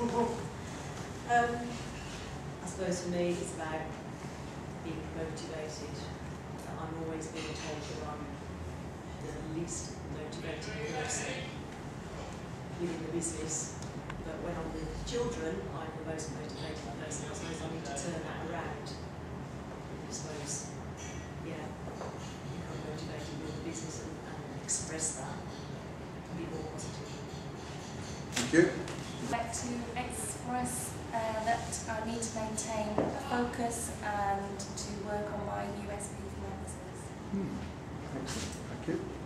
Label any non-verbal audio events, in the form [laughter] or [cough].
[laughs] um, I suppose for me it's about being motivated. That I'm always being told that I'm the least motivated person within the business. But when I'm with children, I'm the most motivated person. I suppose I need to turn that around. I suppose, yeah, become motivated with the business and, and express that. Be more positive. Thank you. I'd like to express uh, that I need to maintain focus and to work on my USP for my business. Hmm. Excellent. Thank you.